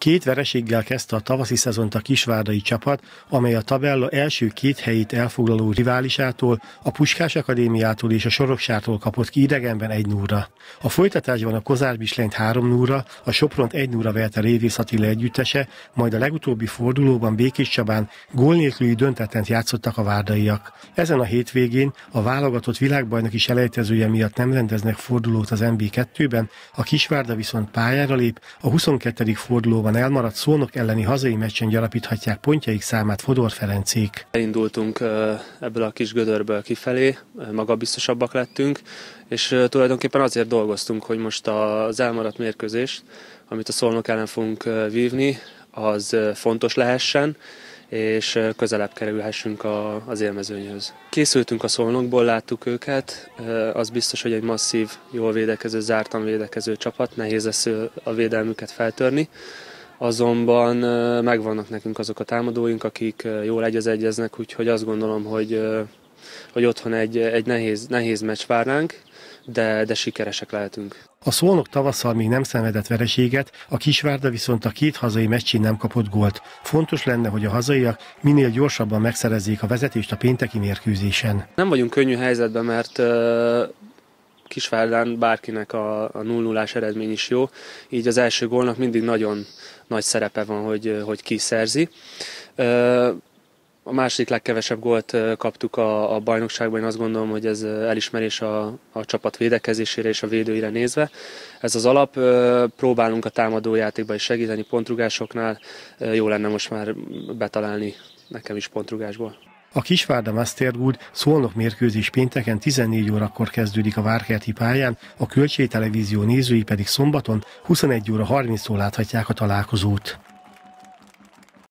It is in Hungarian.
Két vereséggel kezdte a tavaszi szezont a kisvárdai csapat, amely a tabella első két helyét elfoglaló riválisától, a Puskás Akadémiától és a Soroksától kapott ki idegenben egy núra. A folytatásban a Kozár Bislenyt három núra, a Sopront egy núra verte Révész Attila együttese, majd a legutóbbi fordulóban Békés Csabán gól nélküli döntetent játszottak a várdaiak. Ezen a hétvégén a válogatott világbajnoki selejtezője miatt nem rendeznek fordulót az MB2-ben, a Kisvárda viszont pályára lép, a 22. fordulóban Azonban elmaradt Szolnok elleni hazai meccsen gyarapíthatják pontjaik számát Fodor Ferencék. Elindultunk ebből a kis gödörből kifelé, magabiztosabbak lettünk, és tulajdonképpen azért dolgoztunk, hogy most az elmaradt mérkőzést, amit a Szolnok ellen fogunk vívni, az fontos lehessen, és közelebb kerülhessünk a, az élmezőnyhöz. Készültünk a szolnokból, láttuk őket, az biztos, hogy egy masszív, jól védekező, zártan védekező csapat, nehéz lesz a védelmüket feltörni, azonban megvannak nekünk azok a támadóink, akik jól egyezegyeznek, úgyhogy azt gondolom, hogy, hogy otthon egy, egy nehéz, nehéz meccs vár ránk, de, de sikeresek lehetünk. A Szolnok tavasszal még nem szenvedett vereséget, a Kisvárda viszont a két hazai meccsén nem kapott gólt. Fontos lenne, hogy a hazaiak minél gyorsabban megszerezzék a vezetést a pénteki mérkőzésen. Nem vagyunk könnyű helyzetben, mert Kisvárdán bárkinek a, a 0 eredmény is jó, így az első gólnak mindig nagyon nagy szerepe van, hogy, hogy ki szerzi. A második legkevesebb gólt kaptuk a, a bajnokságban, én azt gondolom, hogy ez elismerés a, a csapat védekezésére és a védőire nézve. Ez az alap, próbálunk a támadójátékban is segíteni pontrugásoknál, jó lenne most már betalálni nekem is pontrugásból. A Kisvárda Mastergood Szolnok mérkőzés pénteken 14 órakor kezdődik a Várkerti pályán, a Kölcsé Televízió nézői pedig szombaton 21 óra 30-tól láthatják a találkozót.